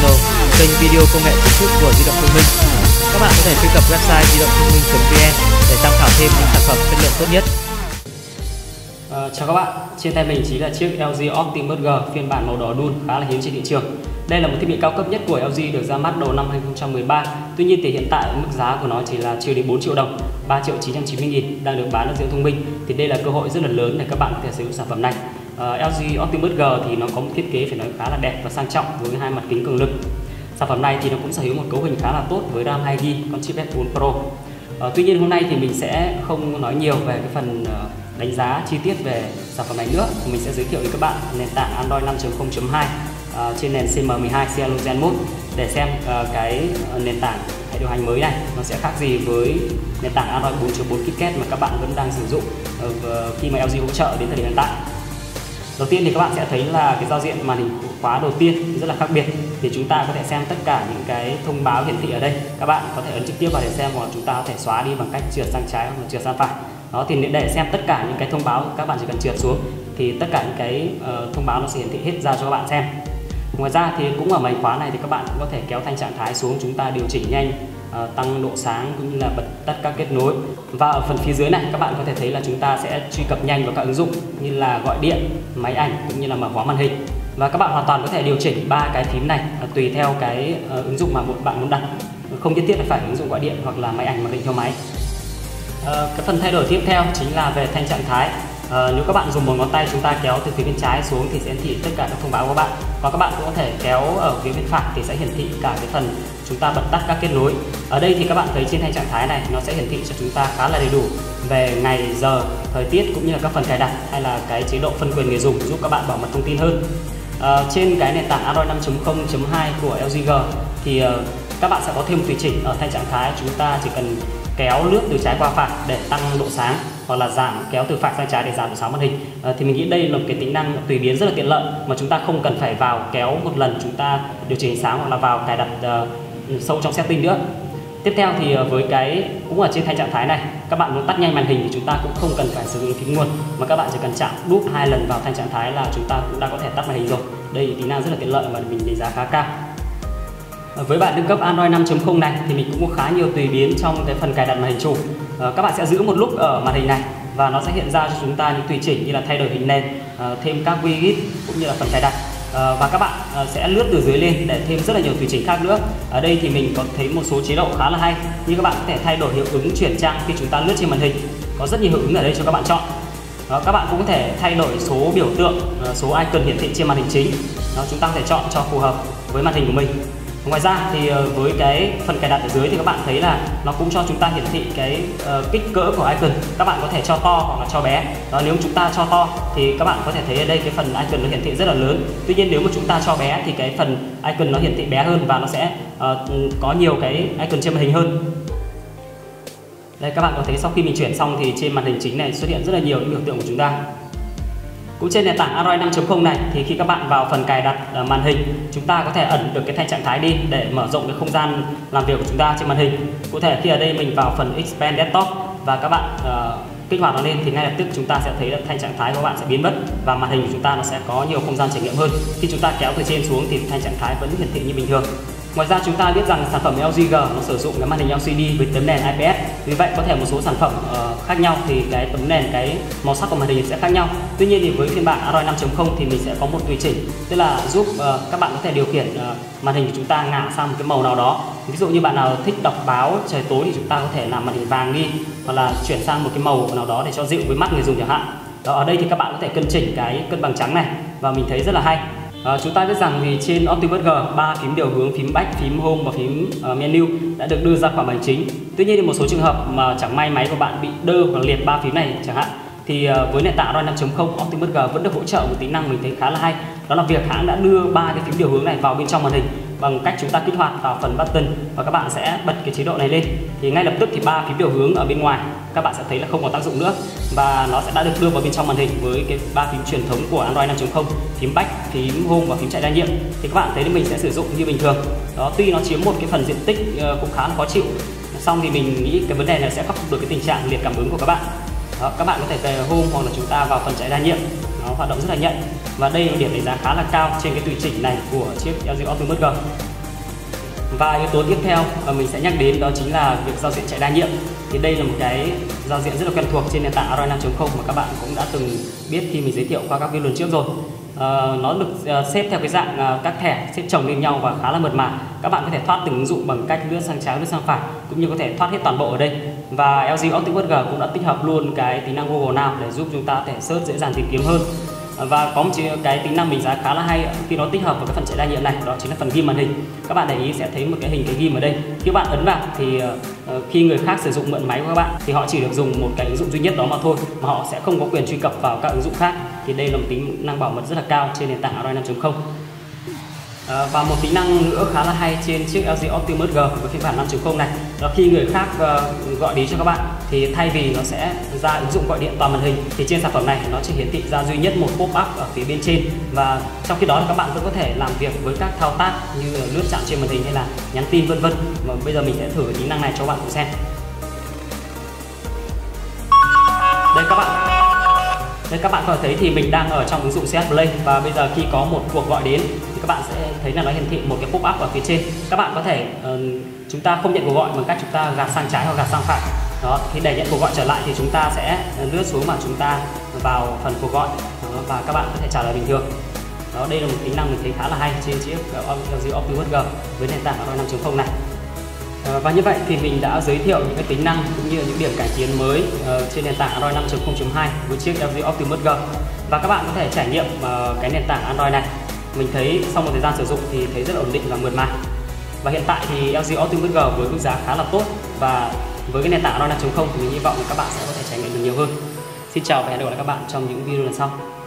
Channel, kênh video công nghệ kiến thức của di động thông minh. Các bạn có thể truy cập website di động thông minh.vn để tham khảo thêm những sản phẩm chất lượng tốt nhất. À, chào các bạn, trên tay mình chính là chiếc LG Optimus G phiên bản màu đỏ đun khá là hiếm trên thị trường. Đây là một thiết bị cao cấp nhất của LG được ra mắt đầu năm 2013. Tuy nhiên thì hiện tại mức giá của nó chỉ là chưa đến 4 triệu đồng, 3 triệu 990 nghìn đang được bán ở diện thông minh. Thì đây là cơ hội rất là lớn để các bạn có thể sử dụng sản phẩm này. Ờ, LG Optimus G thì nó có một thiết kế phải nói khá là đẹp và sang trọng với hai mặt kính cường lực. Sản phẩm này thì nó cũng sở hữu một cấu hình khá là tốt với RAM 2GB, con chip S4 Pro. Uh, tuy nhiên hôm nay thì mình sẽ không nói nhiều về cái phần uh, đánh giá chi tiết về sản phẩm này nữa mình sẽ giới thiệu với các bạn nền tảng Android 5.0.2 uh, trên nền CM12 Cyanogen Mode để xem uh, cái nền tảng hệ điều hành mới này nó sẽ khác gì với nền tảng Android 4.4 KitKat mà các bạn vẫn đang sử dụng uh, khi mà LG hỗ trợ đến thời điểm hiện tại đầu tiên thì các bạn sẽ thấy là cái giao diện màn hình khóa đầu tiên rất là khác biệt. Thì chúng ta có thể xem tất cả những cái thông báo hiển thị ở đây. Các bạn có thể ấn trực tiếp vào để xem hoặc chúng ta có thể xóa đi bằng cách trượt sang trái hoặc trượt sang phải. Đó thì để xem tất cả những cái thông báo các bạn chỉ cần trượt xuống thì tất cả những cái uh, thông báo nó sẽ hiển thị hết ra cho các bạn xem. Ngoài ra thì cũng ở máy khóa này thì các bạn cũng có thể kéo thanh trạng thái xuống. Chúng ta điều chỉnh nhanh Ờ, tăng độ sáng cũng như là bật tắt các kết nối. Và ở phần phía dưới này, các bạn có thể thấy là chúng ta sẽ truy cập nhanh vào các ứng dụng như là gọi điện, máy ảnh cũng như là mở khóa màn hình. Và các bạn hoàn toàn có thể điều chỉnh ba cái phím này ờ, tùy theo cái ờ, ứng dụng mà một bạn muốn đặt. Không nhất thiết là phải ứng dụng gọi điện hoặc là máy ảnh mặc định theo máy. Cái phần thay đổi tiếp theo chính là về thanh trạng thái à, nếu các bạn dùng một ngón tay chúng ta kéo từ phía bên trái xuống thì sẽ hiển thị tất cả các thông báo của bạn. Và các bạn cũng có thể kéo ở phía bên phải thì sẽ hiển thị cả cái phần chúng ta bật tắt các kết nối. Ở đây thì các bạn thấy trên thanh trạng thái này nó sẽ hiển thị cho chúng ta khá là đầy đủ về ngày giờ thời tiết cũng như là các phần cài đặt hay là cái chế độ phân quyền người dùng giúp các bạn bảo mật thông tin hơn. À, trên cái nền tảng Android 5.0.2 của LG G thì uh, các bạn sẽ có thêm tùy chỉnh ở thanh trạng thái chúng ta chỉ cần kéo lướt từ trái qua phải để tăng độ sáng hoặc là giảm kéo từ phải sang trái để giảm độ sáng màn hình. À, thì mình nghĩ đây là một cái tính năng tùy biến rất là tiện lợi mà chúng ta không cần phải vào kéo một lần chúng ta điều chỉnh sáng hoặc là vào cài đặt uh, sâu trong setting nữa. Tiếp theo thì ờ, với cái cũng ở trên thanh trạng thái này các bạn muốn tắt nhanh màn hình thì chúng ta cũng không cần phải sử dụng phím nguồn mà các bạn chỉ cần chạm đúp hai lần vào thanh trạng thái là chúng ta cũng đã có thể tắt màn hình rồi. Đây là tính năng rất là tiện lợi mà mình đánh giá khá cao. Với bản nâng cấp Android 5.0 này thì mình cũng có khá nhiều tùy biến trong cái phần cài đặt màn hình chủ. Ờ, các bạn sẽ giữ một lúc ở màn hình này và nó sẽ hiện ra cho chúng ta những tùy chỉnh như là thay đổi hình nền ờ, thêm các widget cũng như là phần cài đặt. Ờ, và các bạn sẽ lướt từ dưới lên để thêm rất là nhiều tùy chỉnh khác nữa. Ở đây thì mình có thấy một số chế độ khá là hay như các bạn có thể thay đổi hiệu ứng chuyển trang khi chúng ta lướt trên màn hình. Có rất nhiều hiệu ứng ở đây cho các bạn chọn. Đó, các bạn cũng có thể thay đổi số biểu tượng số icon hiển thị trên màn hình chính. Đó, chúng ta có thể chọn cho phù hợp với màn hình của mình ngoài ra thì ờ, với cái phần cài đặt ở dưới thì các bạn thấy là nó cũng cho chúng ta hiển thị cái uh, kích cỡ của icon. Các bạn có thể cho to hoặc là cho bé. Đó nếu chúng ta cho to thì các bạn có thể thấy ở đây cái phần icon nó hiển thị rất là lớn. Tuy nhiên nếu mà chúng ta cho bé thì cái phần icon nó hiển thị bé hơn và nó sẽ uh, có nhiều cái icon trên màn hình hơn. Đây các bạn có thấy sau khi mình chuyển xong thì trên màn hình chính này xuất hiện rất là nhiều những biểu tượng của chúng ta cũng trên nền tảng Android 5.0 này thì khi các bạn vào phần cài đặt ờ, màn hình chúng ta có thể ẩn được cái thanh trạng thái đi để mở rộng cái không gian làm việc của chúng ta trên màn hình. Cụ thể khi ở đây mình vào phần expand desktop và các bạn uh, kích hoạt nó lên thì ngay lập tức chúng ta sẽ thấy là thanh trạng thái của bạn sẽ biến mất và màn hình của chúng ta nó sẽ có nhiều không gian trải nghiệm hơn. Khi chúng ta kéo từ trên xuống thì thanh trạng thái vẫn hiển thị như bình thường. Ngoài ra chúng ta biết rằng sản phẩm LG G nó sử dụng cái màn hình LCD với tấm nền IPS vì vậy có thể một số sản phẩm uh, khác nhau thì cái tấm nền cái màu sắc của màn hình sẽ khác nhau. Tuy nhiên thì với phiên bản Android 5.0 thì mình sẽ có một tùy chỉnh tức là giúp uh, các bạn có thể điều khiển uh, màn hình của chúng ta ngả sang một cái màu nào đó. Ví dụ như bạn nào thích đọc báo trời tối thì chúng ta có thể làm màn hình vàng đi hoặc là chuyển sang một cái màu nào đó để cho dịu với mắt người dùng chẳng hạn. Đó ở đây thì các bạn có thể cân chỉnh cái cân bằng trắng này và mình thấy rất là hay. À, chúng ta biết rằng thì trên Optimus G, ba phím điều hướng, phím back, phím home và phím uh, menu đã được đưa ra khỏi màn chính. Tuy nhiên thì một số trường hợp mà chẳng may máy của bạn bị đơ hoặc liệt ba phím này chẳng hạn thì uh, với nền tảng Android 5.0 Optimus G vẫn được hỗ trợ một tính năng mình thấy khá là hay. Đó là việc hãng đã đưa ba cái phím điều hướng này vào bên trong màn hình bằng cách chúng ta kích hoạt vào phần button và các bạn sẽ bật cái chế độ này lên thì ngay lập tức thì ba phím điều hướng ở bên ngoài các bạn sẽ thấy là không có tác dụng nữa. Và nó sẽ đã được đưa vào bên trong màn hình với cái ba phím truyền thống của Android 5.0 phím back, phím home và phím chạy đa nhiệm. Thì các bạn thấy là mình sẽ sử dụng như bình thường. Đó tuy nó chiếm một cái phần diện tích ờ, cũng khá là khó chịu. Xong thì mình nghĩ cái vấn đề này sẽ khắc phục được cái tình trạng liệt cảm ứng của các bạn. Đó, các bạn có thể về home hoặc là chúng ta vào phần chạy đa nhiệm. Nó hoạt động rất là nhạy và đây là điểm đánh giá khá là cao trên cái tùy chỉnh này của chiếc LG Optimus G và yếu tố tiếp theo mà mình sẽ nhắc đến đó chính là việc giao diện chạy đa nhiệm. Thì đây là một cái giao diện rất là quen thuộc trên nền tảng Android 5.0 mà các bạn cũng đã từng biết khi mình giới thiệu qua các video lần trước rồi. À, nó được ờ, xếp theo cái dạng ờ, các thẻ xếp chồng lên nhau và khá là mượt mà. Các bạn có thể thoát từng ứng dụng bằng cách lướt sang trái lướt sang phải cũng như có thể thoát hết toàn bộ ở đây. Và LG Optimus G cũng đã tích hợp luôn cái tính năng Google Now để giúp chúng ta có thể search dễ dàng tìm kiếm hơn và có một cái tính năng mình giá khá là hay. Khi nó tích hợp vào cái phần chạy đa nhiệm này, đó chính là phần ghi màn hình. Các bạn để ý sẽ thấy một cái hình cái ghim ở đây. Khi bạn ấn vào thì ờ, ờ, khi người khác sử dụng mượn máy của các bạn thì họ chỉ được dùng một cái ứng dụng duy nhất đó mà thôi, mà họ sẽ không có quyền truy cập vào các ứng dụng khác. Thì đây là một tính năng bảo mật rất là cao trên nền tảng Android 5.0 À, và một tính năng nữa khá là hay trên chiếc LG Optimus G với phiên bản 5.0 này là khi người khác uh, gọi đến cho các bạn thì thay vì nó sẽ ra ứng dụng gọi điện toàn màn hình thì trên sản phẩm này nó chỉ hiển thị ra duy nhất một pop-up ở phía bên trên. Và trong khi đó thì các bạn vẫn có thể làm việc với các thao tác như lướt chạm trên màn hình hay là nhắn tin vân vân. Và bây giờ mình sẽ thử tính năng này cho các bạn cùng xem. Đây các bạn có thể thấy thì mình đang ở trong ứng dụng CS Play và bây giờ khi có một cuộc gọi đến thì các bạn sẽ thấy là nó hiển thị một cái pop-up ở phía trên. Các bạn có thể uh, chúng ta không nhận cuộc gọi bằng cách chúng ta gạt sang trái hoặc gạt sang phải. Đó, khi để nhận cuộc gọi trở lại thì chúng ta sẽ ờ, lướt xuống mà chúng ta vào phần cuộc gọi Đó, và các bạn có thể trả lời bình thường. Đó, đây là một tính năng mình thấy khá là hay trên chiếc LG Optimus G với nền tảng Android 5.0 này. Ờ, và như vậy thì mình đã giới thiệu những cái tính năng cũng như những điểm cải tiến mới ờ, trên nền tảng Android 5.0.2 với chiếc LG Optimus G. Và các bạn có thể trải nghiệm ờ, cái nền tảng Android này. Mình thấy sau một thời gian sử dụng thì thấy rất ổn định và mượt mà. Và hiện tại thì LG Optimus G với mức giá khá là tốt và với cái nền tảng Android 5.0 thì mình hy vọng là các bạn sẽ có thể trải nghiệm được nhiều hơn. Xin chào và hẹn gặp lại các bạn trong những video lần sau.